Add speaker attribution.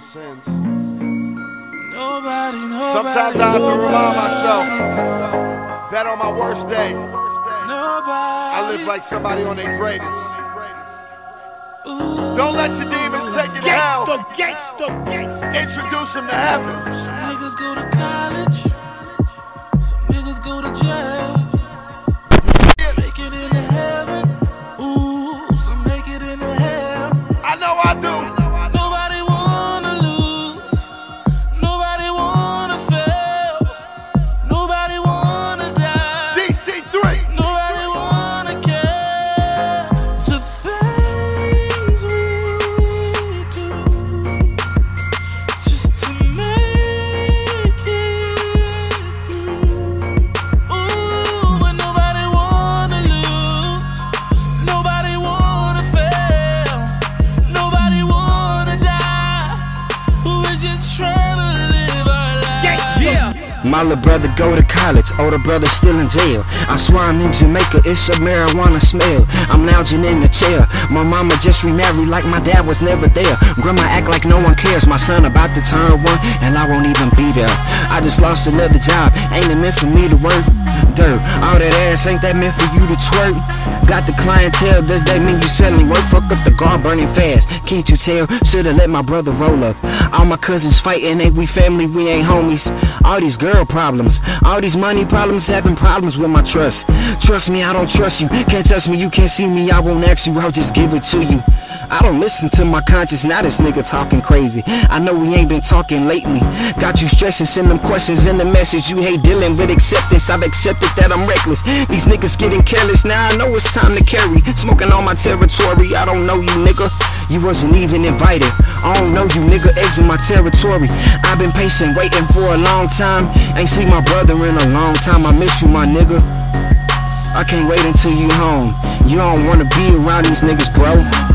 Speaker 1: sins.
Speaker 2: Nobody, nobody,
Speaker 1: Sometimes I have to remind myself that on my worst day,
Speaker 2: nobody.
Speaker 1: I live like somebody on their greatest. Don't let your demons take you to hell.
Speaker 3: Gangsta, gangsta, gangsta.
Speaker 1: Introduce them to heaven.
Speaker 4: My little brother go to college, older brother still in jail. I swear I'm in Jamaica, it's a marijuana smell. I'm lounging in the chair. My mama just remarried like my dad was never there. Grandma act like no one cares. My son about to turn one, and I won't even be there. I just lost another job, ain't it meant for me to work? Dirt, all that ass ain't that meant for you to twerk? Got the clientele, does that mean you selling work? Fuck up the guard burning fast, can't you tell? Should've let my brother roll up. All my cousins fighting, ain't we family, we ain't homies. All these girl problems, all these money problems, having problems with my trust. Trust me, I don't trust you. Can't touch me, you can't see me, I won't ask you, I'll just give it to you. I don't listen to my conscience, now this nigga talking crazy. I know we ain't been talking lately. Got you stressing, send them questions in the message. You hate dealing with acceptance, I've accepted that I'm reckless. These niggas getting careless, now I know it's time to carry. Smoking on my territory, I don't know you nigga. You wasn't even invited. I don't know you nigga, exit my territory. I've been patient, waiting for a long time. Ain't seen my brother in a long time. I miss you, my nigga. I can't wait until you home. You don't wanna be around these niggas, bro.